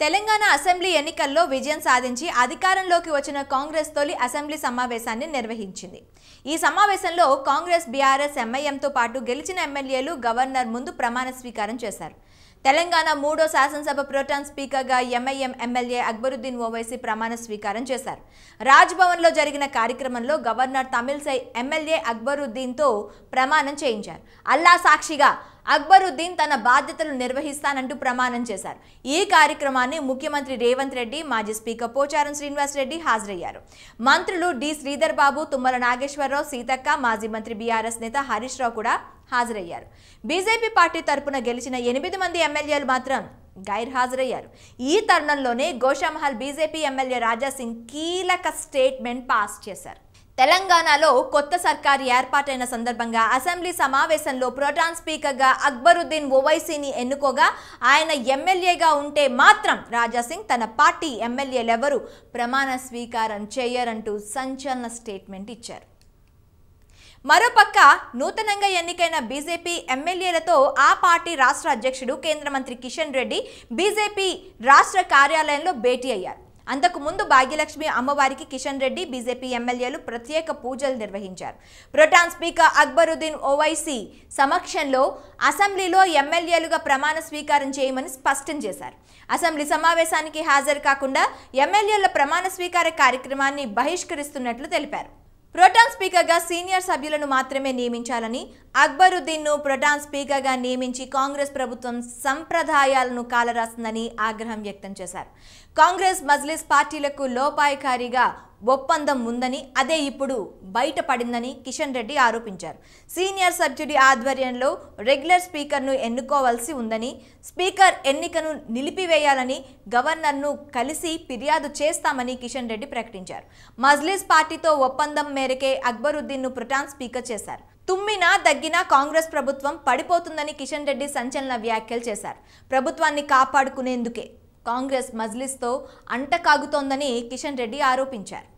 Telangana assembly ఎన్నికల్లో విజయం సాధించి అధికారంలోకి వచ్చిన కాంగ్రెస్ తొలి అసెంబ్లీ సమావేశాన్ని నిర్వహించింది. ఈ సమావేశంలో కాంగ్రెస్ బీఆర్ఎస్ ఎంఐఎంతో పాటు గెలిచిన ఎమ్మెల్యేలు గవర్నర్ ముందు ప్రమాణ స్వీకారం చేశారు. తెలంగాణ మూడో శాసనసభ ప్రోటాన్ స్పీకర్గా ఎంఐఎం ఎమ్మెల్యే అక్బరుద్దీన్ ఓవైసీ ప్రమాణ స్వీకారం చేశారు. రాజ్భవన్లో జరిగిన కార్యక్రమంలో గవర్నర్ తమిళసై ఎమ్మెల్యే అక్బరుద్దీన్తో ప్రమాణం చేయించారు. అల్లా సాక్షిగా అక్బరుద్దీన్ తన బాధ్యతలు నిర్వహిస్తానంటూ ప్రమాణం చేశారు. ఈ కార్యక్రమాన్ని ముఖ్యమంత్రి రేవంత్ రెడ్డి మాజీ స్పీకర్ పోచారం శ్రీనివాస్ రెడ్డి హాజరయ్యారు. మంత్రులు డి శ్రీధర్ బాబు తుమ్మల నాగేశ్వరరావు సీతక్క మాజీ మంత్రి బీఆర్ఎస్ నేత హరీష్ రావు కూడా హాజరయ్యారు. బీజేపీ పార్టీ తరపున గెలిచిన ఎనిమిది మంది ఎమ్మెల్యేలు మాత్రం గైర్ హాజరయ్యారు ఈ తరుణంలోనే గోషామహల్ బీజేపీ ఎమ్మెల్యే రాజాసింగ్ కీలక స్టేట్మెంట్ పాస్ చేశారు. తెలంగాణలో కొత్త సర్కారు ఏర్పాటైన సందర్భంగా అసెంబ్లీ సమావేశంలో ప్రోటాన్ స్పీకర్గా అక్బరుద్దీన్ ఓవైసీని ఎన్నుకోగా ఆయన ఎమ్మెల్యేగా ఉంటే మాత్రం రాజాసింగ్ తన పార్టీ ఎమ్మెల్యేలెవరూ ప్రమాణ స్వీకారం చేయరంటూ సంచలన స్టేట్మెంట్ ఇచ్చారు. మరోపక్క నూతనంగా ఎన్నికైన బీజేపీ ఎమ్మెల్యేలతో ఆ పార్టీ రాష్ట్ర అధ్యక్షుడు కేంద్ర మంత్రి కిషన్ రెడ్డి బీజేపీ రాష్ట్ర కార్యాలయంలో భేటీ అయ్యారు. అంతకు ముందు భాగ్యలక్ష్మి అమ్మవారికి కిషన్ రెడ్డి బీజేపీ ఎమ్మెల్యేలు ప్రత్యేక పూజలు నిర్వహించారు. ప్రొటాన్ స్పీకర్ అక్బరుద్దీన్ ఓవైసీ సమక్షంలో అసెంబ్లీలో ఎమ్మెల్యేలుగా ప్రమాణ స్వీకారం చేయమని స్పష్టం చేశారు. అసెంబ్లీ సమావేశానికి హాజరు కాకుండా ఎమ్మెల్యేల ప్రమాణ స్వీకార కార్యక్రమాన్ని బహిష్కరిస్తున్నట్లు తెలిపారు. ప్రొటాన్ స్పీకర్గా సీనియర్ సభ్యులను మాత్రమే నియమించాలని అక్బరుద్దీన్ను ప్రొటాన్ స్పీకర్గా నియమించి కాంగ్రెస్ ప్రభుత్వం సంప్రదాయాలను కాలరాస్తుందని ఆగ్రహం వ్యక్తం చేశారు. కాంగ్రెస్ మజ్లిస్ పార్టీలకు లోపాయకారిగా ఒప్పందం ఉందని అదే ఇప్పుడు బయటపడిందని కిషన్ రెడ్డి ఆరోపించారు. సీనియర్ సభ్యుడి ఆధ్వర్యంలో రెగ్యులర్ స్పీకర్ను ఎన్నుకోవాల్సి ఉందని స్పీకర్ ఎన్నికను నిలిపివేయాలని గవర్నర్ను కలిసి ఫిర్యాదు చేస్తామని కిషన్ రెడ్డి ప్రకటించారు. మజ్లిస్ పార్టీతో ఒప్పందం మేరకే అక్బరుద్దీన్ను ప్రొటాన్ స్పీకర్ చేశారు. తుమ్మినా దగ్గినా కాంగ్రెస్ ప్రభుత్వం పడిపోతుందని కిషన్ రెడ్డి సంచలన వ్యాఖ్యలు చేశారు. ప్రభుత్వాన్ని కాపాడుకునేందుకే కాంగ్రెస్ మజ్లిస్తో అంటకాగుతోందని కిషన్ రెడ్డి ఆరోపించారు.